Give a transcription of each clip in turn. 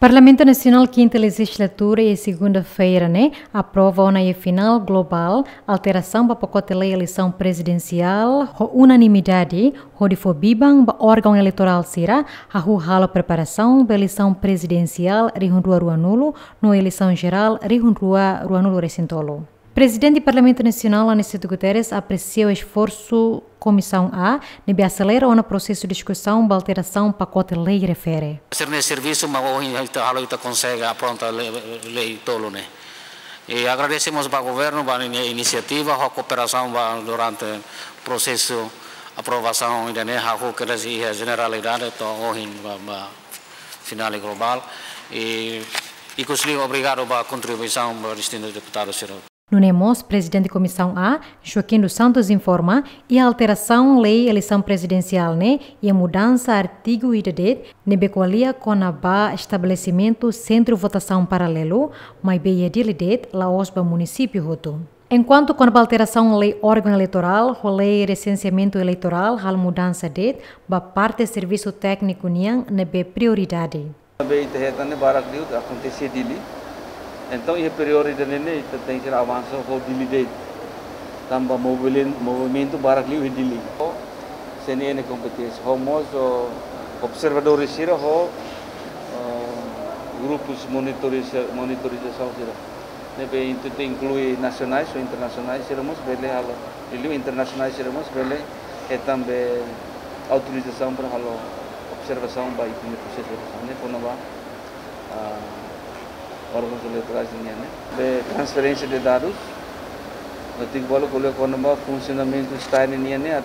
Parlamento Nacional quinta legislatura e segunda-feira, né, aprova uma final global alteração para pacote lei eleição presidencial, unanimidade, bibang órgão eleitoral será a rua preparação para eleição presidencial rihundua ruanulo, no eleição geral rihundua ruanulo recintolo. Presidente do Parlamento Nacional, Anísio Guterres, apreciou o esforço Comissão A de acelerar o processo de discussão da alteração pacote lei refere. Ser nesse serviço, mas a consegue aprontar lei tolo, né? E agradecemos ao governo pela iniciativa, a cooperação durante o processo aprovação da né, a generalidade, a final global. E, e obrigado pela contribuição do distinto deputado Ciro. No NEMOS, presidente da Comissão A, Joaquim dos Santos informa e a alteração lei eleição presidencial né, e a mudança artigo IDD nebecolia com a ba estabelecimento centro votação paralelo, mas dilidet la osba município roto. Enquanto com a alteração lei órgão eleitoral, a lei recenseamento eleitoral, a mudança de ba parte serviço técnico niang nebe prioridade. Bem, barak acontecer dili então, e prioridade ini tem que avançar com diligente. Tambah movimento barak liu hidili. Seni ini kompetisi. Homos observadores sira ho grupos monitorização sira. Nebe itu inclui nacionais ou internacionais seremos bele halo. Ilio internacionais seremos bele é também autorização para halo observação baik ini proses observação. Ne ponaba de transferência de dados funcionamento né.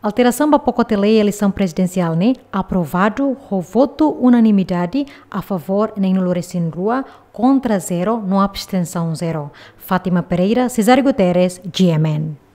Alteração para pacote lei eleição presidencial né aprovado com voto unanimidade a favor nem no Lorecin Rua contra zero no abstenção zero. Fátima Pereira, Cesário Guterres, GMN.